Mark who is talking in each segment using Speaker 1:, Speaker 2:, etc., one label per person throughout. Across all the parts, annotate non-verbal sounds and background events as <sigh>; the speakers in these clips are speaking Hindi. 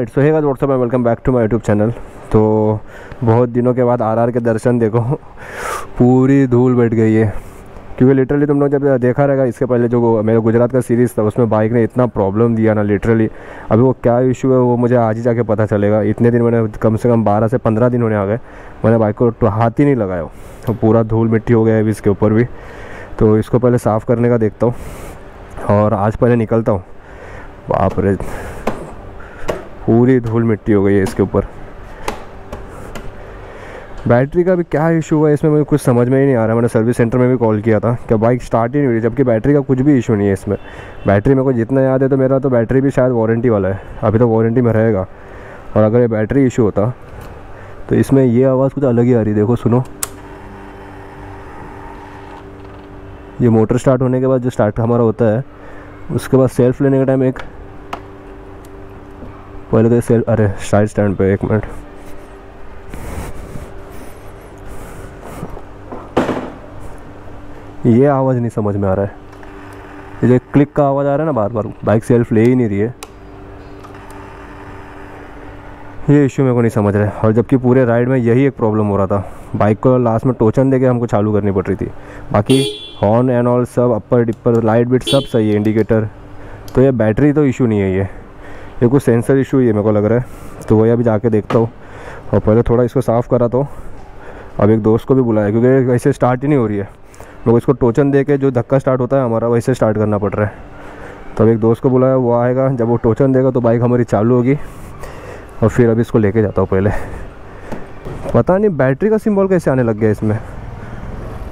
Speaker 1: Right so hey what's up welcome back to my YouTube channel तो बहुत दिनों के बाद आर के दर्शन देखो। पूरी धूल बैठ गई है। क्योंकि लिटरली तुम लोग जब देखा रहेगा, इसके पहले जो मेरे गुजरात का सीरीज़ था, उसमें बाइक ने इतना प्रॉब्लम दिया ना लिटरली अभी वो क्या इशू है, वो मुझे आज ही जाके पता चलेगा। इतने दिन मैंने कम से कम बारह से पंद्रह दिन होने आ गए। मैंने बाइक को हाथ ही नहीं लगाया। तो पूरा धूल मिट्टी हो गया है अभी इसके ऊपर भी। तो इसको पहले साफ़ करने का देखता हूँ। और आज पहले निकलता हूँ। बाप रे। पूरी धूल मिट्टी हो गई है इसके ऊपर। बैटरी का भी क्या इशू हुआ है, इसमें मुझे कुछ समझ में ही नहीं आ रहा। मैंने सर्विस सेंटर में भी कॉल किया था कि बाइक स्टार्ट ही नहीं हुई जबकि बैटरी का कुछ भी इशू नहीं है इसमें। बैटरी मेरे को जितना याद है तो मेरा तो बैटरी भी शायद वारंटी वाला है। अभी तो वारंटी में रहेगा। और अगर ये बैटरी इशू होता तो इसमें ये आवाज़ कुछ अलग ही आ रही देखो, सुनो। ये मोटर स्टार्ट होने के बाद जो स्टार्ट हमारा होता है, उसके बाद सेल्फ लेने के टाइम एक पहले तो सेल्फ अरे साइड स्टैंड पे, एक मिनट ये आवाज़ नहीं समझ में आ रहा है। ये क्लिक का आवाज़ आ रहा है ना बार बार बाइक सेल्फ ले ही नहीं रही है। ये इश्यू मेरे को नहीं समझ रहा है। और जबकि पूरे राइड में यही एक प्रॉब्लम हो रहा था। बाइक को लास्ट में टोचन दे के हमको चालू करनी पड़ रही थी। बाकी हॉर्न एंड ऑल सब अपर डिपर लाइट बिट सब सही है इंडिकेटर तो ये बैटरी तो इशू नहीं है ये। ये कुछ सेंसर इशू ही है मेरे को लग रहा है। तो वही अभी जाके देखता हूँ। और पहले थोड़ा इसको साफ़ करा तो। अब एक दोस्त को भी बुलाया, क्योंकि वैसे स्टार्ट ही नहीं हो रही है। लोग इसको टोचन दे के जो धक्का स्टार्ट होता है, हमारा वैसे स्टार्ट करना पड़ रहा है। तो अब एक दोस्त को बुलाया, वो आएगा। जब वो टोचन देगा तो बाइक हमारी चालू होगी। और फिर अभी इसको लेके जाता हूँ पहले। पता नहीं बैटरी का सिंबल कैसे आने लग गया इसमें?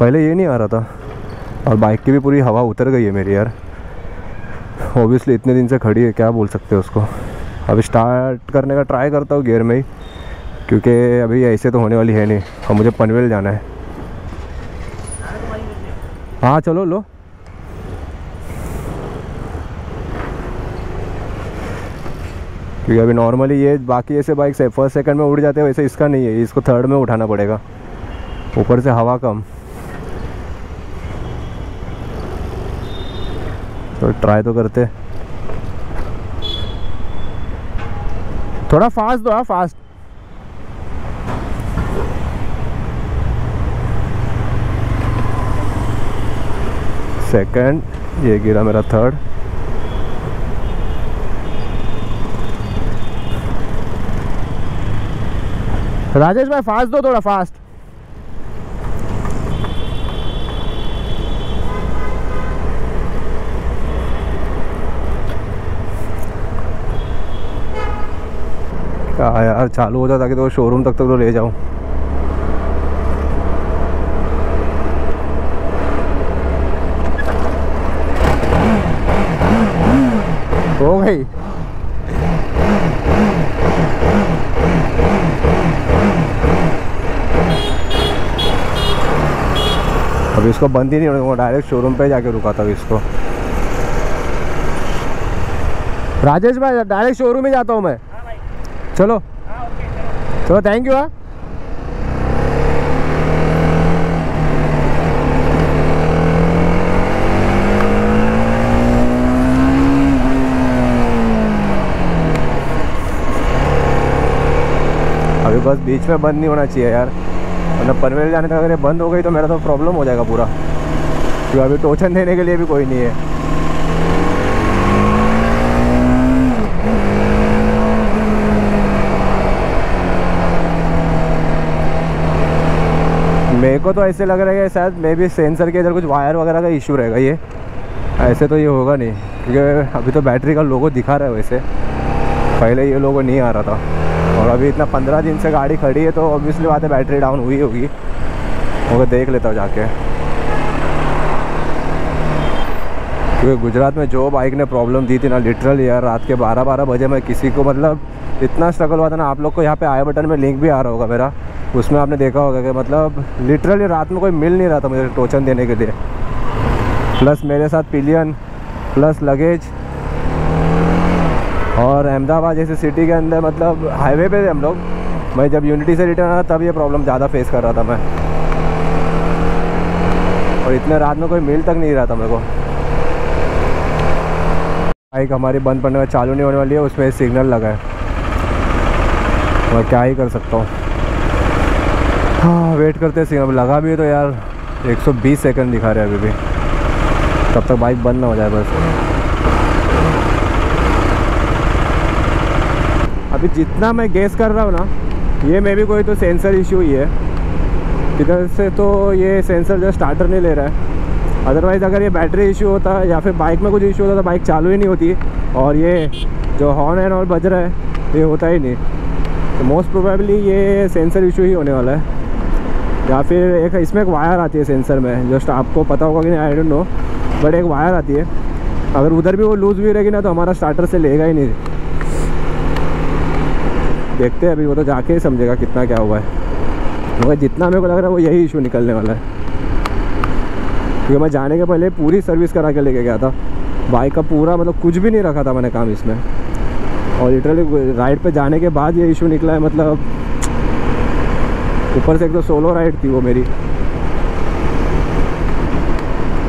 Speaker 1: पहले ये नहीं आ रहा था। और बाइक की भी पूरी हवा उतर गई है मेरी यार। ओबियसली इतने दिन से खड़ी है, क्या बोल सकते हैं उसको? अभी स्टार्ट करने का ट्राई करता हूँ गियर में ही, क्योंकि अभी ऐसे तो होने वाली है नहीं, और मुझे पनवेल जाना है। हाँ चलो, लो। क्योंकि अभी नॉर्मली ये बाकी ऐसे बाइक से फ़र्स्ट सेकंड में उड़ जाते हैं, वैसे इसका नहीं है, इसको थर्ड में उठाना पड़ेगा। ऊपर से हवा कम। तो ट्राई तो करते। थोड़ा फास्ट दो हाँ फास्ट सेकंड ये गिरा मेरा थर्ड राजेश भाई फास्ट दो थोड़ा फास्ट क्या यार चालू, हो जाता ताकि तो शोरूम तक तक तो ले जाऊँ हो गई। अभी इसको बंद ही नहीं होने डायरेक्ट शोरूम पे जाके रुका था इसको। राजेश भाई डायरेक्ट शोरूम में जाता हूँ मैं। चलो। चलो थैंक यू अभी बस बीच में बंद नहीं होना चाहिए यार। मतलब पनवेल जाने तक अगर बंद हो गई तो मेरा तो प्रॉब्लम हो जाएगा पूरा। क्योंकि अभी टोचन देने के लिए भी कोई नहीं है। मेरे को तो ऐसे लग रहा है शायद मे बी सेंसर के इधर कुछ वायर वगैरह का इशू रहेगा ये। ऐसे तो ये होगा नहीं, क्योंकि अभी तो बैटरी का लोगो दिखा रहा है वैसे। पहले ये लोगो नहीं आ रहा था। और अभी इतना पंद्रह दिन से गाड़ी खड़ी है तो ऑब्वियसली बात है बैटरी डाउन हुई होगी। वो देख लेता हूँ जाके। क्योंकि गुजरात में जो बाइक ने प्रॉब्लम दी थी ना लिटरल यार रात के बारह बारह बजे मैं किसी को मतलब इतना स्ट्रगल हुआ था ना, आप लोग को यहाँ पे आई बटन में लिंक भी आ रहा होगा मेरा। उसमें आपने देखा होगा कि मतलब लिटरली रात में कोई मिल नहीं रहा था मुझे टोचन देने के लिए। प्लस मेरे साथ पिलियन प्लस लगेज और अहमदाबाद जैसे सिटी के अंदर मतलब हाईवे पे थे हम लोग। मैं जब यूनिटी से रिटर्न आया तब ये प्रॉब्लम ज़्यादा फेस कर रहा था मैं। और इतने रात में कोई मिल तक नहीं रहा था मेरे को। बाइक हमारी बंद पड़ने में चालू नहीं होने वाली है, उसमें सिग्नल लगा है। मैं क्या ही कर सकता हूँ। हाँ वेट करते सी अब लगा भी है तो यार 120 सेकंड दिखा रहे हैं अभी भी। तब तक बाइक बंद ना हो जाए बस। अभी जितना मैं गेस कर रहा हूँ ना, ये मे भी कोई तो सेंसर इशू ही है। इधर से तो ये सेंसर जो स्टार्टर नहीं ले रहा है। अदरवाइज़ अगर ये बैटरी इशू होता, या फिर बाइक में कुछ इशू होता तो बाइक चालू ही नहीं होती। और ये जो हॉर्न एंड और बज रहा है, ये होता ही नहीं। तो मोस्ट प्रोबेबली ये सेंसर इशू ही होने वाला है। या फिर एक इसमें एक वायर आती है सेंसर में जस्ट आपको पता होगा कि नहीं आई डोंट नो बट एक वायर आती है। अगर उधर भी वो लूज़ भी रहेगी ना तो हमारा स्टार्टर से लेगा ही नहीं। देखते हैं अभी, वो तो जाके ही समझेगा कितना क्या हुआ है। मगर जितना मेरे को लग रहा है, वो यही इशू निकलने वाला है। क्योंकि मैं जाने के पहले पूरी सर्विस करा के लेके गया था। बाइक का पूरा मतलब कुछ भी नहीं रखा था मैंने काम इसमें। और लिटरली राइड पे जाने के बाद ये इशू निकला है मतलब ऊपर से एक तो सोलो राइड थी वो मेरी।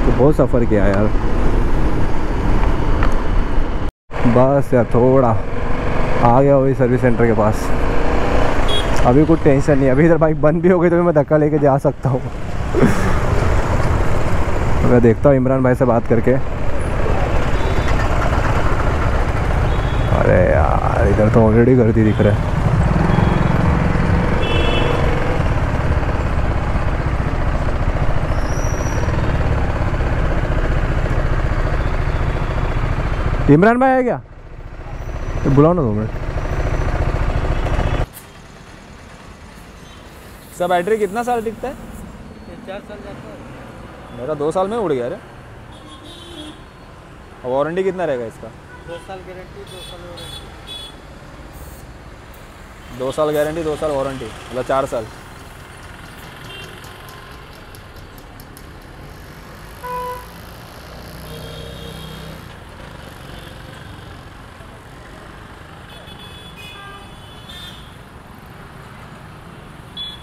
Speaker 1: तो बहुत सफ़र किया यार। बस यार थोड़ा आ गया वही सर्विस सेंटर के पास। अभी कुछ टेंशन नहीं अभी इधर बाइक बंद भी हो गई तो मैं धक्का लेके जा सकता हूँ। <laughs> मैं देखता हूँ इमरान भाई से बात करके। अरे यार, इधर तो ऑलरेडी गर्दी दिख रहा है। इमरान भाई है क्या? तो बुलाओ ना दो मिनट।
Speaker 2: इसका बैटरी कितना साल टिकता है?
Speaker 3: चार साल जाता है।
Speaker 2: मेरा दो साल में उड़ गया रे। और वारंटी कितना रहेगा इसका?
Speaker 3: दो साल गारंटी दो साल वारंटी
Speaker 2: दो साल गारंटी दो साल वारंटी मतलब चार साल।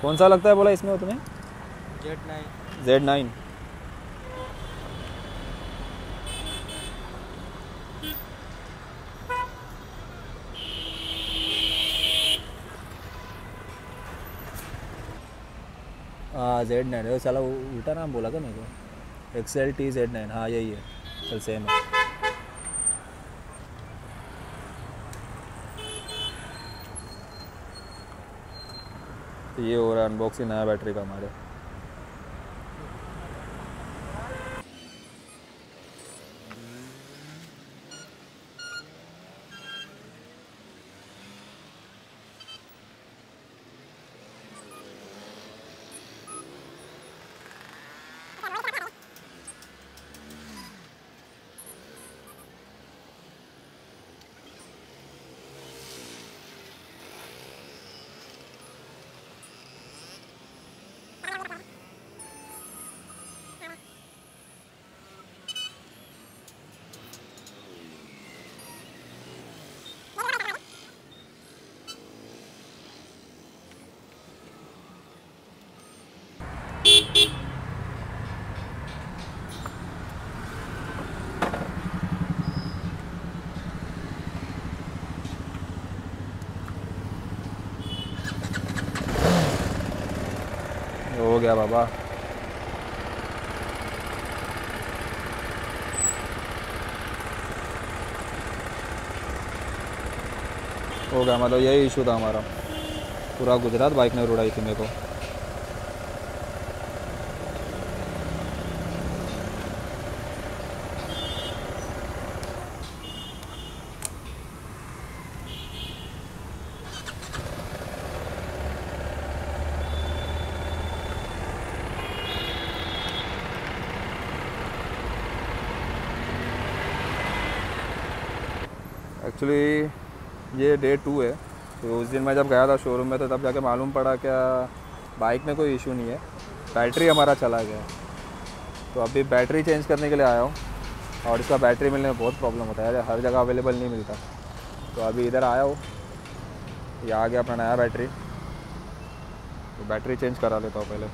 Speaker 2: कौन सा लगता है बोला इसमें तुम्हें
Speaker 3: जेड नाइन
Speaker 2: जेड नाइन हाँ जेड नाइन है उल्टा नाम बोला था मेरे को? एक्सएल टी जेड नाइन हाँ यही है। चल सेम है। ये हो रहा है अनबॉक्सिंग नया बैटरी का हमारे हो गया बाबा। हो गया मतलब यही इशू था हमारा। पूरा गुजरात बाइक ने उड़ाई थी मेरे को। एक्चुअली ये डे टू है। तो उस दिन मैं जब गया था शोरूम में तो तब जाके मालूम पड़ा क्या बाइक में कोई इशू नहीं है। बैटरी हमारा चला गया तो अभी बैटरी चेंज करने के लिए आया हूँ। और इसका बैटरी मिलने में बहुत प्रॉब्लम होता है। हर जगह अवेलेबल नहीं मिलता। तो अभी इधर आया हूँ। ये आ गया अपना नया बैटरी तो बैटरी चेंज करा लेता हूँ पहले।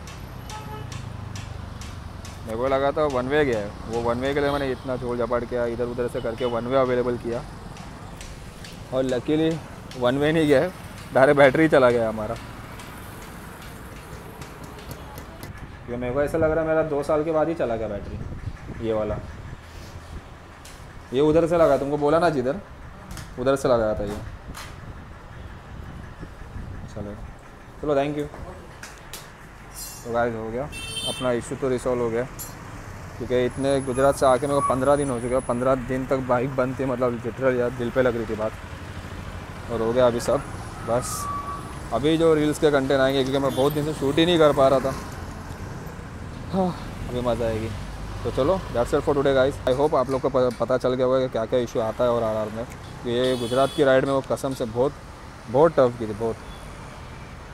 Speaker 2: मेरे को लगा था वन वे गया है। वो वन वे के लिए मैंने इतना झोल झपाट किया इधर उधर से करके वन वे अवेलेबल किया। और लकीली वन वे नहीं गया है। डायरेक्ट बैटरी चला गया हमारा। ये मेरे को ऐसा लग रहा है मेरा दो साल के बाद ही चला गया बैटरी ये वाला। ये उधर से लगा, तुमको बोला ना जिधर? उधर से लगाया था ये। चलो। चलो थैंक यू तो गाइस हो गया। अपना इशू तो रिसॉल्व हो गया। क्योंकि इतने गुजरात से आके मेरे को पंद्रह दिन हो चुके हैं। पंद्रह दिन तक बाइक बंद थी मतलब लिटरल यार, दिल पे लग रही थी बात। और हो गया अभी सब। बस, अभी जो रील्स के कंटेंट आएँगे, क्योंकि मैं बहुत दिन से शूट ही नहीं कर पा रहा था। हाँ अभी मज़ा आएगी। तो चलो that's it for today guys I hope आप लोग को पता चल गया होगा कि क्या क्या इशू आता है और आर आर में। ये गुजरात की राइड में वो कसम से बहुत बहुत टफ की थी, बहुत।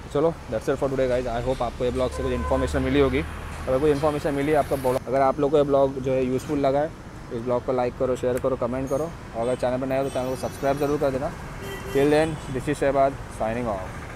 Speaker 2: तो चलो that's it for today guys I hope आपको ये ब्लॉग से कुछ इन्फॉर्मेशन मिली होगी। अगर कोई इन्फॉर्मेशन मिली आपका ब्लॉग अगर आप लोग को ये ब्लॉग जो है यूज़फुल लगा है, इस ब्लॉग को लाइक करो शेयर करो कमेंट करो। और अगर चैनल पर नए हो तो चैनल को सब्सक्राइब ज़रूर कर देना। Till then, this is Shahbaz signing off